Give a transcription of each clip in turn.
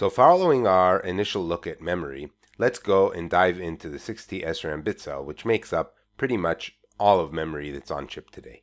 So following our initial look at memory, let's go and dive into the 6T SRAM bit cell, which makes up pretty much all of memory that's on chip today.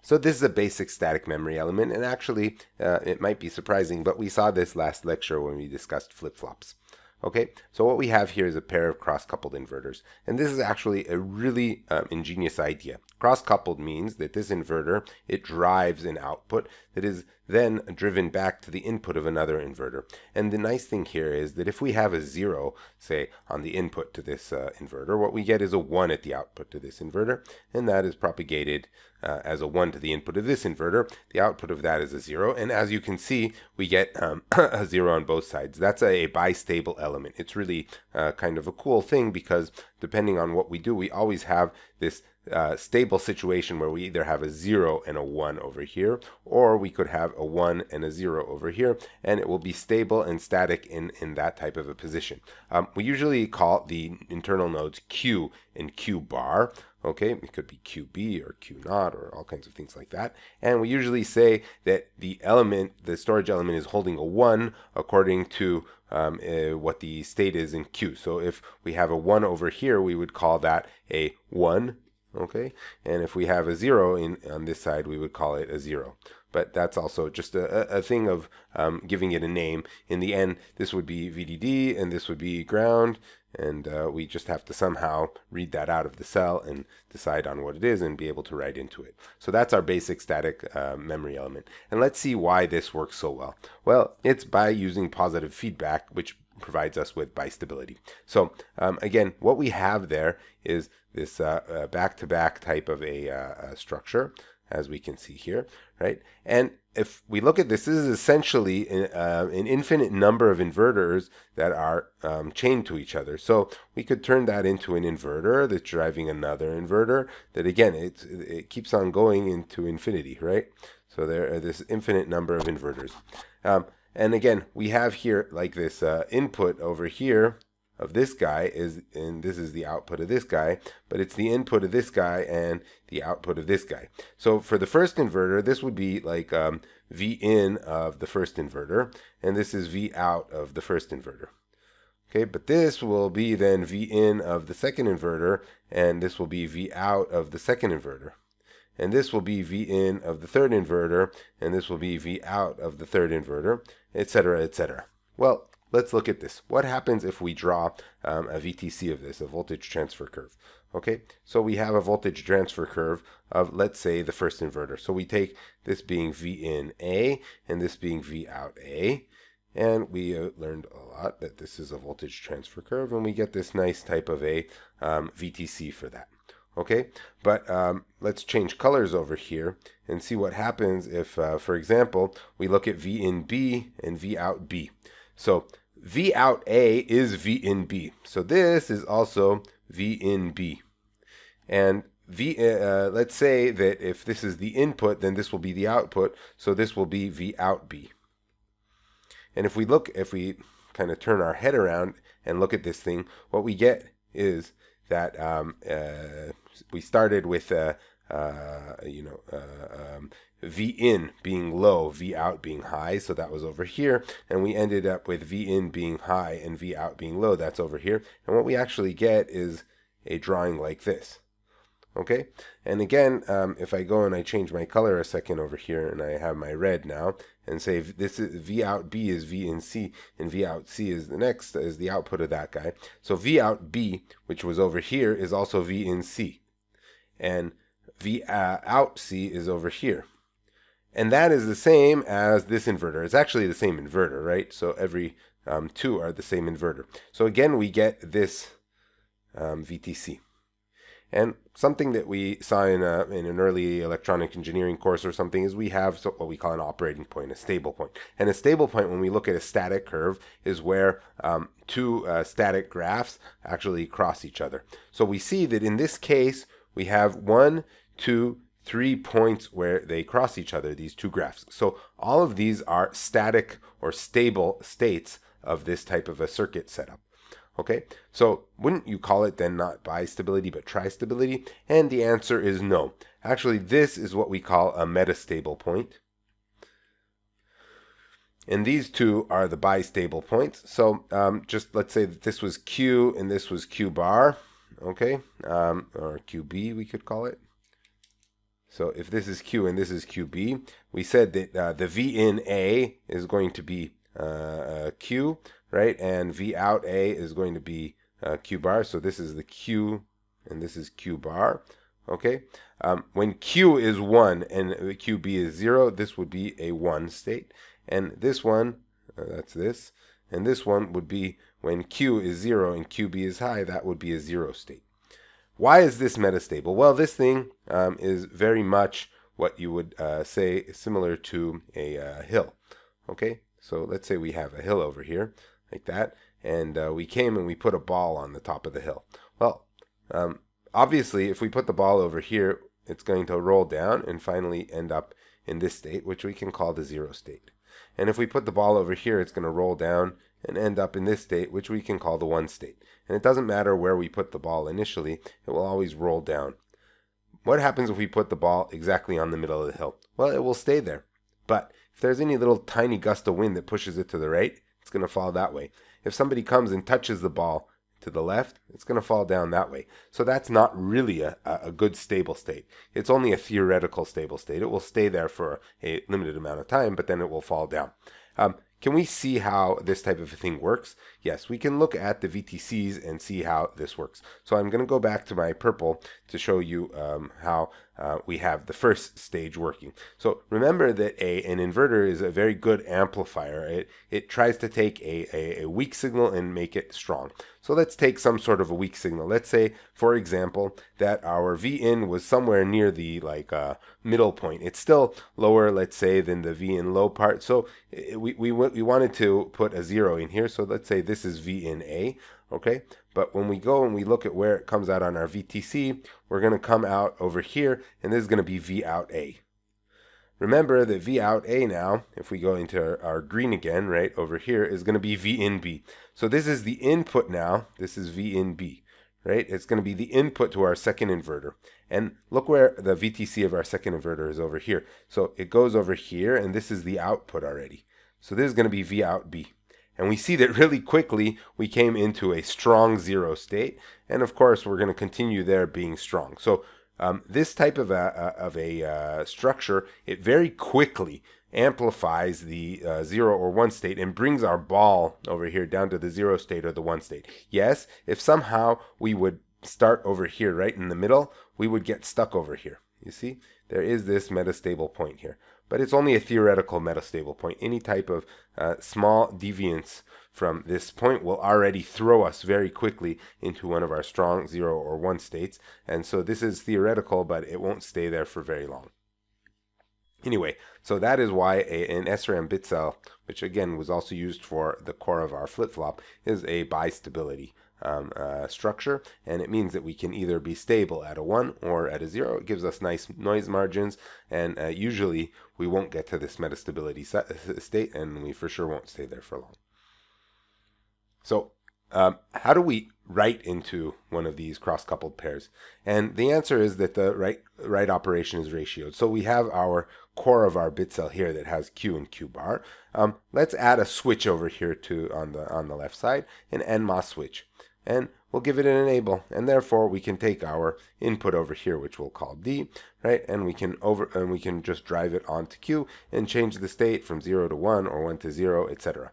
So this is a basic static memory element, and actually uh, it might be surprising, but we saw this last lecture when we discussed flip-flops. Okay, so what we have here is a pair of cross-coupled inverters, and this is actually a really um, ingenious idea. Cross-coupled means that this inverter, it drives an output that is then driven back to the input of another inverter. And the nice thing here is that if we have a zero, say, on the input to this uh, inverter, what we get is a one at the output to this inverter, and that is propagated uh, as a 1 to the input of this inverter. The output of that is a 0. And as you can see, we get um, a 0 on both sides. That's a bistable element. It's really uh, kind of a cool thing because depending on what we do, we always have this uh, stable situation where we either have a 0 and a 1 over here, or we could have a 1 and a 0 over here, and it will be stable and static in, in that type of a position. Um, we usually call the internal nodes Q and Q bar. Okay, it could be QB or Q naught or all kinds of things like that. And we usually say that the element, the storage element is holding a 1 according to um, uh, what the state is in Q. So if we have a 1 over here, we would call that a 1. Okay, and if we have a 0 in on this side, we would call it a 0 but that's also just a, a thing of um, giving it a name. In the end, this would be VDD and this would be ground, and uh, we just have to somehow read that out of the cell and decide on what it is and be able to write into it. So that's our basic static uh, memory element. And let's see why this works so well. Well, it's by using positive feedback, which provides us with bistability. So um, again, what we have there is this uh, uh back-to-back -back type of a, uh, structure as we can see here, right? And if we look at this, this is essentially an, uh, an infinite number of inverters that are um, chained to each other. So we could turn that into an inverter that's driving another inverter that again, it, it keeps on going into infinity, right? So there are this infinite number of inverters. Um, and again, we have here like this uh, input over here of this guy is, and this is the output of this guy, but it's the input of this guy and the output of this guy. So for the first inverter, this would be like um, V in of the first inverter, and this is V out of the first inverter. Okay, but this will be then V in of the second inverter, and this will be V out of the second inverter. And this will be V in of the third inverter, and this will be V out of the third inverter, etc., etc. Well, let's look at this. What happens if we draw um, a VTC of this, a voltage transfer curve? Okay, so we have a voltage transfer curve of, let's say, the first inverter. So we take this being V in A and this being V out A. And we uh, learned a lot that this is a voltage transfer curve, and we get this nice type of a um, VTC for that. Okay, but um, let's change colors over here and see what happens if, uh, for example, we look at V in B and V out B. So V out A is V in B. So this is also V in B. And V, uh, let's say that if this is the input, then this will be the output. So this will be V out B. And if we look, if we kind of turn our head around and look at this thing, what we get is that um, uh, we started with, uh, uh you know, uh, um, V in being low, V out being high. So that was over here. And we ended up with V in being high and V out being low. That's over here. And what we actually get is a drawing like this. Okay, and again, um, if I go and I change my color a second over here and I have my red now and say this is V out B is V in C and V out C is the next is the output of that guy. So V out B, which was over here, is also V in C. And V uh, out C is over here. And that is the same as this inverter. It's actually the same inverter, right? So every um, two are the same inverter. So again, we get this um, VTC. And something that we saw in, a, in an early electronic engineering course or something is we have what we call an operating point, a stable point. And a stable point, when we look at a static curve, is where um, two uh, static graphs actually cross each other. So we see that in this case, we have one, two, three points where they cross each other, these two graphs. So all of these are static or stable states of this type of a circuit setup. Okay, so wouldn't you call it then not bistability but tristability? And the answer is no. Actually, this is what we call a metastable point. and these two are the bistable points. So um, just let's say that this was Q and this was Q bar, okay, um, or QB we could call it. So if this is Q and this is QB, we said that uh, the V in A is going to be uh, uh, Q, right? And V out A is going to be uh, Q bar. So this is the Q and this is Q bar. Okay. Um, when Q is 1 and QB is 0, this would be a 1 state. And this one, uh, that's this, and this one would be when Q is 0 and QB is high, that would be a 0 state. Why is this metastable? Well, this thing um, is very much what you would uh, say similar to a uh, hill. Okay, so let's say we have a hill over here, like that, and uh, we came and we put a ball on the top of the hill. Well, um, obviously, if we put the ball over here, it's going to roll down and finally end up in this state, which we can call the zero state. And if we put the ball over here, it's going to roll down and end up in this state, which we can call the one state. And it doesn't matter where we put the ball initially, it will always roll down. What happens if we put the ball exactly on the middle of the hill? Well, it will stay there. But if there's any little tiny gust of wind that pushes it to the right, it's going to fall that way. If somebody comes and touches the ball to the left, it's going to fall down that way. So that's not really a, a good stable state. It's only a theoretical stable state. It will stay there for a limited amount of time, but then it will fall down. Um, can we see how this type of a thing works? Yes, we can look at the VTCs and see how this works. So I'm going to go back to my purple to show you um, how uh, we have the first stage working. So remember that a, an inverter is a very good amplifier. It, it tries to take a, a, a weak signal and make it strong. So let's take some sort of a weak signal. Let's say, for example, that our V in was somewhere near the like uh, middle point. It's still lower, let's say, than the V in low part. So we, we, we wanted to put a zero in here. So let's say this is V in A okay? But when we go and we look at where it comes out on our VTC, we're going to come out over here, and this is going to be V out A. Remember that V out A now, if we go into our, our green again, right, over here, is going to be V in B. So this is the input now. This is V in B, right? It's going to be the input to our second inverter. And look where the VTC of our second inverter is over here. So it goes over here, and this is the output already. So this is going to be V out B. And we see that really quickly we came into a strong zero state. And of course, we're going to continue there being strong. So um, this type of a, of a uh, structure, it very quickly amplifies the uh, zero or one state and brings our ball over here down to the zero state or the one state. Yes, if somehow we would start over here right in the middle, we would get stuck over here. You see, there is this metastable point here but it's only a theoretical metastable point. Any type of uh, small deviance from this point will already throw us very quickly into one of our strong zero or one states. And so this is theoretical, but it won't stay there for very long. Anyway, so that is why a, an SRAM bit cell, which again was also used for the core of our flip-flop, is a bistability um, uh, structure, and it means that we can either be stable at a 1 or at a 0. It gives us nice noise margins, and uh, usually we won't get to this metastability state, and we for sure won't stay there for long. So um, how do we write into one of these cross-coupled pairs? And the answer is that the write write operation is ratioed. So we have our core of our bit cell here that has Q and Q bar. Um, let's add a switch over here to on the on the left side, an NMOS switch and we'll give it an enable and therefore we can take our input over here which we'll call D right? And we can over and we can just drive it onto Q and change the state from 0 to 1 or 1 to 0 etc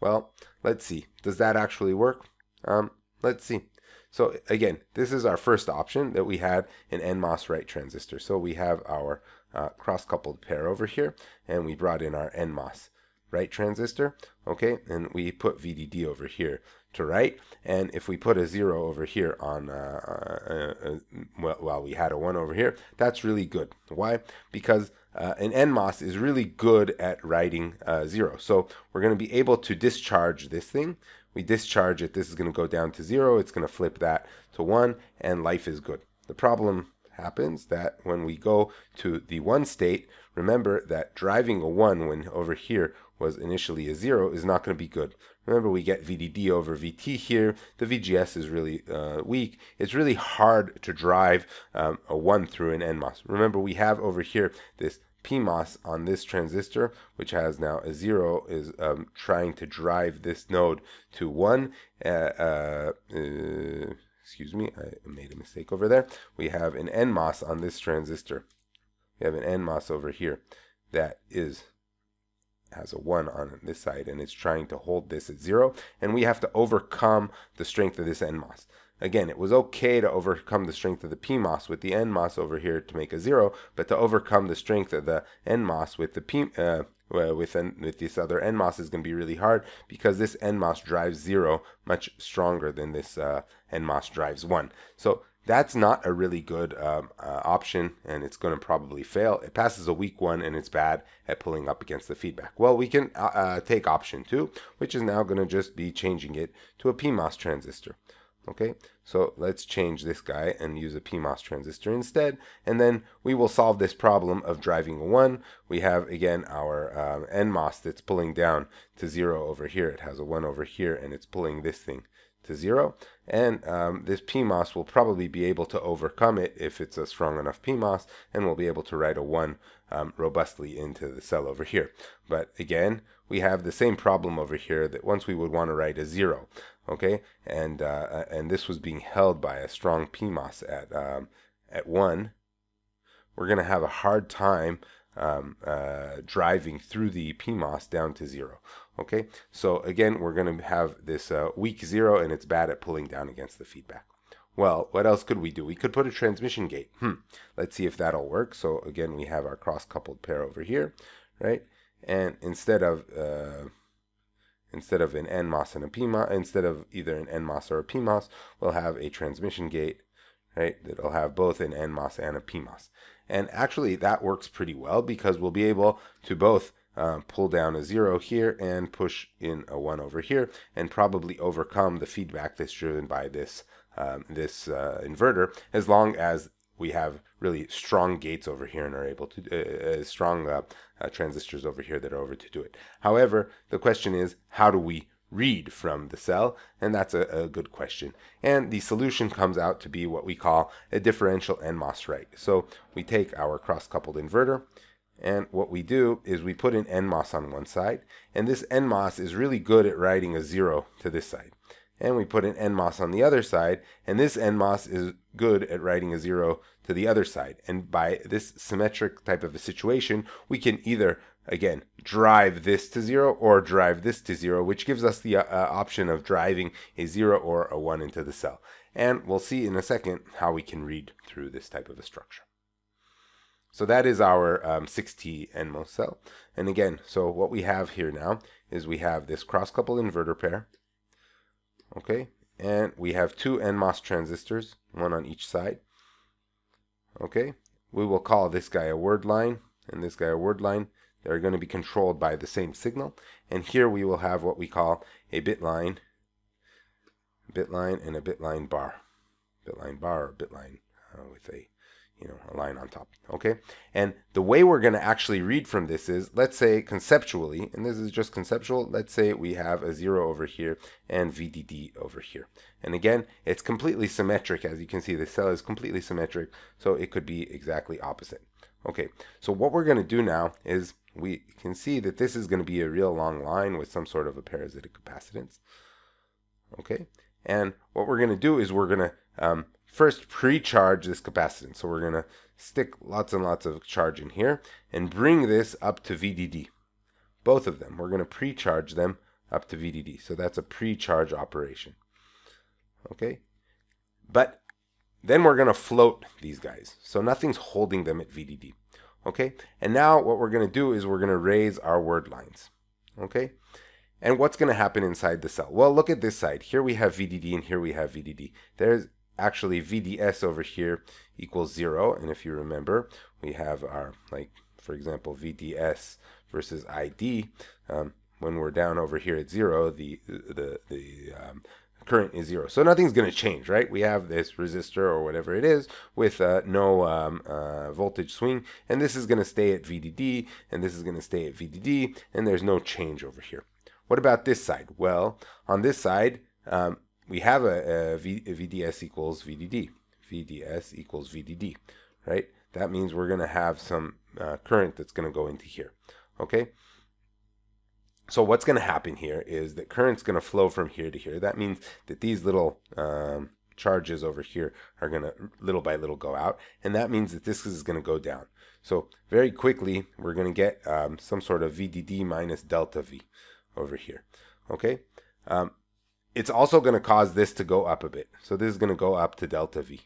well let's see. Does that actually work? Um, let's see. So again this is our first option that we had an NMOS write transistor. So we have our uh, cross-coupled pair over here and we brought in our NMOS write transistor okay? And we put VDD over here to right. And if we put a zero over here on, uh, uh, uh, well, we had a one over here, that's really good. Why? Because uh, an NMOS is really good at writing uh, zero. So we're going to be able to discharge this thing. We discharge it, this is going to go down to zero. It's going to flip that to one, and life is good. The problem happens that when we go to the one state, remember that driving a one when over here was initially a zero is not going to be good. Remember, we get VDD over VT here. The VGS is really uh, weak. It's really hard to drive um, a 1 through an NMOS. Remember, we have over here this PMOS on this transistor, which has now a zero, is um, trying to drive this node to one. Uh, uh, uh, excuse me, I made a mistake over there. We have an NMOS on this transistor. We have an NMOS over here that is has a 1 on this side and it's trying to hold this at 0 and we have to overcome the strength of this NMOS. Again, it was okay to overcome the strength of the PMOS with the NMOS over here to make a 0, but to overcome the strength of the NMOS with the P, uh, with, an, with this other NMOS is going to be really hard because this NMOS drives 0 much stronger than this uh, NMOS drives 1. So that's not a really good um, uh, option and it's going to probably fail. It passes a weak one and it's bad at pulling up against the feedback. Well, we can uh, uh take option two, which is now going to just be changing it to a PMOS transistor. Okay, so let's change this guy and use a PMOS transistor instead, and then we will solve this problem of driving a 1. We have, again, our um, NMOS that's pulling down to 0 over here. It has a 1 over here, and it's pulling this thing to 0. And um, this PMOS will probably be able to overcome it if it's a strong enough PMOS, and we'll be able to write a 1 um, robustly into the cell over here. But again, we have the same problem over here that once we would want to write a 0, okay? And, uh, uh, and this was being held by a strong PMOS at, um, at 1. We're going to have a hard time um, uh, driving through the PMOS down to 0. Okay, so again, we're going to have this uh, weak 0 and it's bad at pulling down against the feedback. Well, what else could we do? We could put a transmission gate. Hmm. Let's see if that'll work. So again, we have our cross-coupled pair over here, right? And instead of uh, instead of an NMOS and a PMOS, instead of either an NMOS or a PMOS, we'll have a transmission gate, right? That'll have both an NMOS and a PMOS. And actually, that works pretty well because we'll be able to both uh, pull down a zero here and push in a one over here and probably overcome the feedback that's driven by this um, this uh, inverter as long as we have really strong gates over here and are able to uh, uh strong uh, uh, transistors over here that are over to do it. However, the question is how do we read from the cell? And that's a, a, good question. And the solution comes out to be what we call a differential NMOS write. So we take our cross-coupled inverter and what we do is we put an NMOS on one side, and this NMOS is really good at writing a zero to this side. And we put an NMOS on the other side, and this NMOS is good at writing a zero to the other side. And by this symmetric type of a situation, we can either, again, drive this to zero or drive this to zero, which gives us the uh, uh option of driving a zero or a one into the cell. And we'll see in a second how we can read through this type of a structure. So that is our um, 6T NMOS cell. And again, so what we have here now is we have this cross-coupled inverter pair. Okay, and we have two NMOS transistors, one on each side. Okay, we will call this guy a word line and this guy a word line. They're going to be controlled by the same signal. And here we will have what we call a bit line, bit line, and a bit line bar. Bit line bar or bit line uh, with a you know, a line on top. Okay. And the way we're going to actually read from this is, let's say conceptually, and this is just conceptual, let's say we have a zero over here and VDD over here. And again, it's completely symmetric. As you can see, the cell is completely symmetric. So it could be exactly opposite. Okay. So what we're going to do now is we can see that this is going to be a real long line with some sort of a parasitic capacitance. Okay. And what we're going to do is we're going to um, first pre-charge this capacitance. So we're going to stick lots and lots of charge in here and bring this up to VDD. Both of them. We're going to pre-charge them up to VDD. So that's a pre-charge operation. Okay. But then we're going to float these guys. So nothing's holding them at VDD. Okay. And now what we're going to do is we're going to raise our word lines. Okay. And what's going to happen inside the cell? Well, look at this side. Here we have VDD and here we have VDD. There's actually VDS over here equals zero. And if you remember, we have our, like, for example, VDS versus ID. Um, when we're down over here at zero, the, the, the um, current is zero. So nothing's going to change, right? We have this resistor or whatever it is with uh, no um, uh, voltage swing, and this is going to stay at VDD, and this is going to stay at VDD, and there's no change over here. What about this side? Well, on this side, um, we have a, a, v, a VDS equals VDD. VDS equals VDD, right? That means we're going to have some uh, current that's going to go into here. Okay. So what's going to happen here is that current's going to flow from here to here. That means that these little um, charges over here are going to little by little go out. And that means that this is going to go down. So very quickly, we're going to get um, some sort of VDD minus delta V over here. Okay. Um, it's also going to cause this to go up a bit. So this is going to go up to delta V.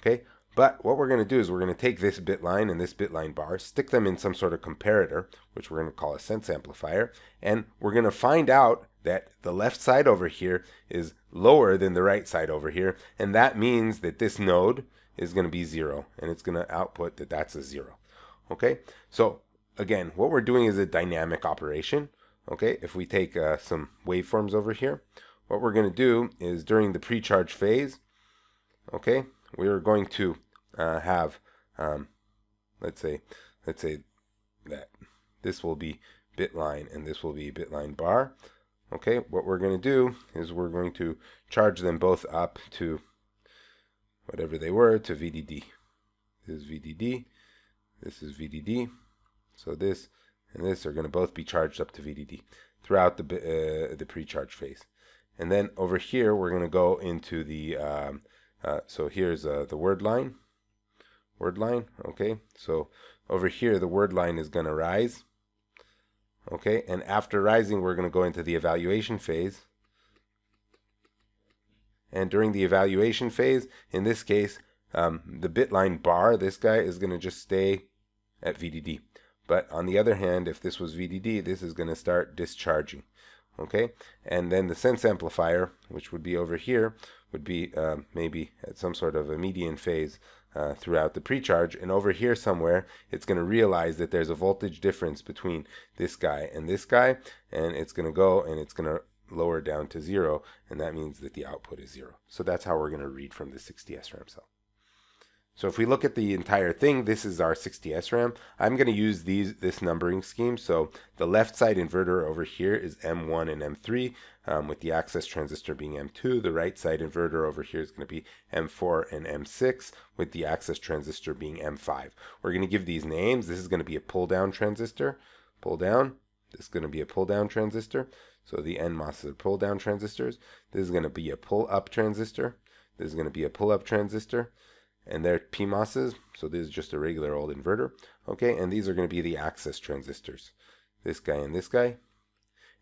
Okay. But what we're going to do is we're going to take this bit line and this bit line bar, stick them in some sort of comparator, which we're going to call a sense amplifier, and we're going to find out that the left side over here is lower than the right side over here, and that means that this node is going to be zero, and it's going to output that that's a zero. Okay, so again, what we're doing is a dynamic operation. Okay, if we take uh, some waveforms over here, what we're going to do is during the pre-charge phase, okay, we are going to uh, have, um, let's say, let's say that this will be bit line and this will be bit line bar. Okay, what we're going to do is we're going to charge them both up to whatever they were to VDD. This is VDD, this is VDD. So this and this are going to both be charged up to VDD throughout the uh, the pre-charge phase. And then over here, we're going to go into the um, uh, so here's uh, the word line. Word line, okay. So over here, the word line is going to rise. Okay, and after rising, we're going to go into the evaluation phase. And during the evaluation phase, in this case, um, the bit line bar, this guy is going to just stay at VDD. But on the other hand, if this was VDD, this is going to start discharging. Okay, and then the sense amplifier, which would be over here, would be uh, maybe at some sort of a median phase uh, throughout the precharge. And over here somewhere, it's going to realize that there's a voltage difference between this guy and this guy. And it's going to go and it's going to lower down to zero. And that means that the output is zero. So that's how we're going to read from the 6T SRAM cell. So if we look at the entire thing, this is our 6T SRAM. I'm going to use these this numbering scheme. So the left side inverter over here is M1 and M3, um, with the access transistor being M2. The right side inverter over here is going to be M4 and M6, with the access transistor being M5. We're going to give these names. This is going to be a pull down transistor. Pull down. This is going to be a pull down transistor. So the NMOS are pull down transistors. This is going to be a pull up transistor. This is going to be a pull up transistor and they're PMOSs, so this is just a regular old inverter. Okay, and these are going to be the access transistors. This guy and this guy.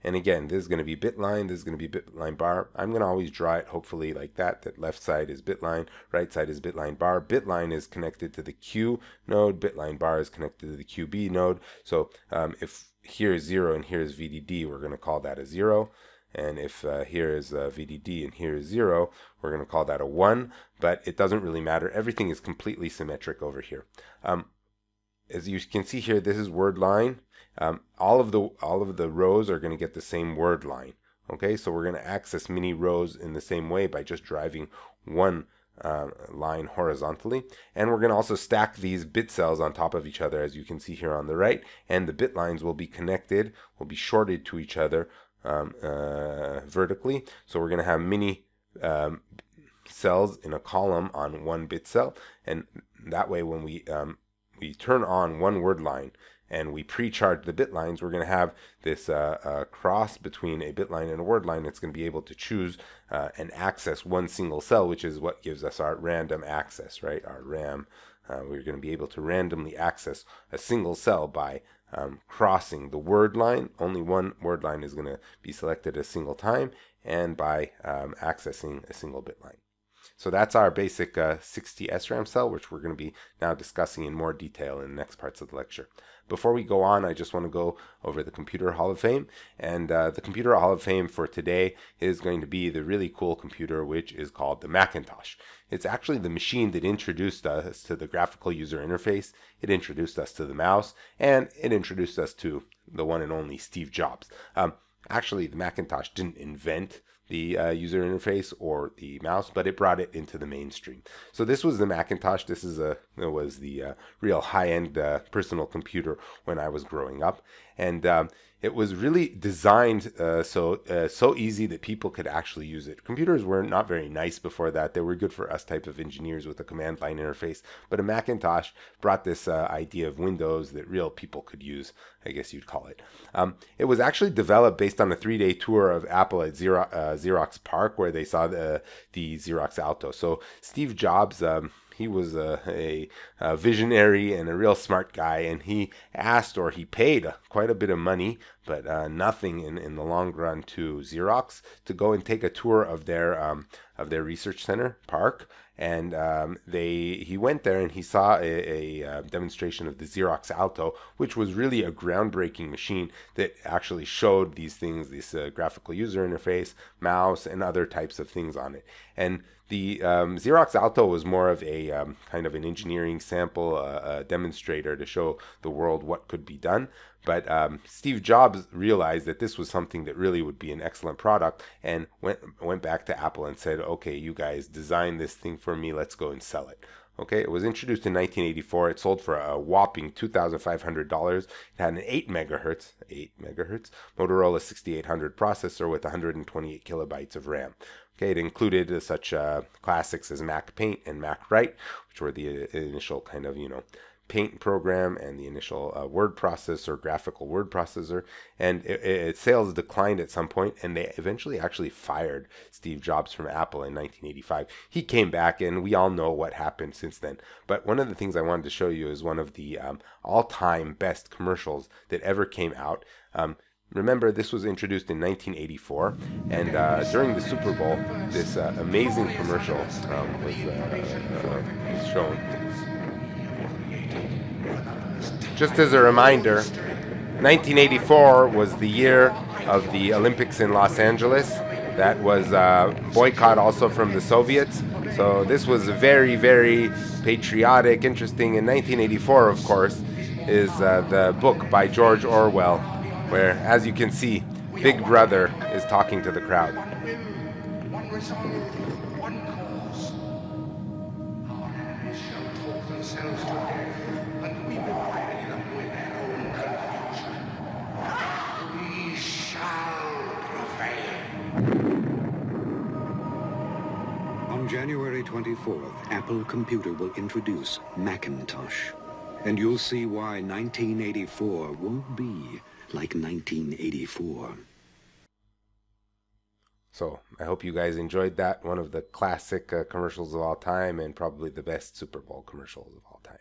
And again, this is going to be bit line, this is going to be bit line bar. I'm going to always draw it hopefully like that, that left side is bit line, right side is bit line bar. Bit line is connected to the Q node, bit line bar is connected to the QB node. So um, if here is 0 and here is VDD, we're going to call that a 0. And if uh, here is uh, VDD and here is 0, we're going to call that a 1, but it doesn't really matter. Everything is completely symmetric over here. Um, as you can see here, this is word line. Um, all of the all of the rows are going to get the same word line. Okay, so we're going to access many rows in the same way by just driving one uh, line horizontally. And we're going to also stack these bit cells on top of each other, as you can see here on the right. And the bit lines will be connected, will be shorted to each other um, uh, vertically. So we're going to have many um, cells in a column on one bit cell. And that way, when we, um, we turn on one word line and we pre-charge the bit lines, we're going to have this uh, uh, cross between a bit line and a word line that's going to be able to choose uh, and access one single cell, which is what gives us our random access, right? Our RAM. Uh, we're going to be able to randomly access a single cell by um, crossing the word line. Only one word line is going to be selected a single time and by um, accessing a single bit line. So that's our basic uh, 6T SRAM cell, which we're going to be now discussing in more detail in the next parts of the lecture. Before we go on, I just want to go over the Computer Hall of Fame. And uh, the Computer Hall of Fame for today is going to be the really cool computer, which is called the Macintosh. It's actually the machine that introduced us to the graphical user interface, it introduced us to the mouse, and it introduced us to the one and only Steve Jobs. Um, actually, the Macintosh didn't invent the uh, user interface or the mouse, but it brought it into the mainstream. So this was the Macintosh. This is a it was the uh, real high-end uh, personal computer when I was growing up, and um, it was really designed uh, so uh, so easy that people could actually use it. Computers were not very nice before that. They were good for us type of engineers with a command line interface. But a Macintosh brought this uh, idea of Windows that real people could use. I guess you'd call it. Um, it was actually developed based on a three-day tour of Apple at Xerox, uh, Xerox PARC, where they saw the the Xerox Alto. So Steve Jobs. Um, he was a, a, a, visionary and a real smart guy, and he asked or he paid quite a bit of money, but uh, nothing in, in the long run to Xerox to go and take a tour of their um, of their research center PARC and um, they he went there and he saw a, a, a, uh, demonstration of the Xerox Alto, which was really a groundbreaking machine that actually showed these things, this uh, graphical user interface, mouse, and other types of things on it. And the um, Xerox Alto was more of a um, kind of an engineering sample, uh, demonstrator to show the world what could be done. But um, Steve Jobs realized that this was something that really would be an excellent product, and went went back to Apple and said, "Okay, you guys design this thing for me. Let's go and sell it." Okay, it was introduced in 1984. It sold for a whopping $2,500. It had an 8 megahertz, 8 megahertz Motorola 6800 processor with 128 kilobytes of RAM. Okay, it included uh, such uh, classics as Mac Paint and Mac Write, which were the uh, initial kind of you know Paint program and the initial uh, word processor, graphical word processor, and it, it, sales declined at some point, and they eventually actually fired Steve Jobs from Apple in 1985. He came back, and we all know what happened since then. But one of the things I wanted to show you is one of the um, all-time best commercials that ever came out. Um, Remember, this was introduced in 1984, and uh, during the Super Bowl, this uh, amazing commercial um, was, uh, uh was shown. Just as a reminder, 1984 was the year of the Olympics in Los Angeles. That was uh, boycott also from the Soviets. So this was very, very patriotic, interesting. In 1984, of course, is uh, the book by George Orwell, where, as you can see, Big Brother is talking to the crowd. 24th, Apple Computer will introduce Macintosh. And you'll see why 1984 won't be like 1984. So I hope you guys enjoyed that. One of the classic uh, commercials of all time and probably the best Super Bowl commercials of all time.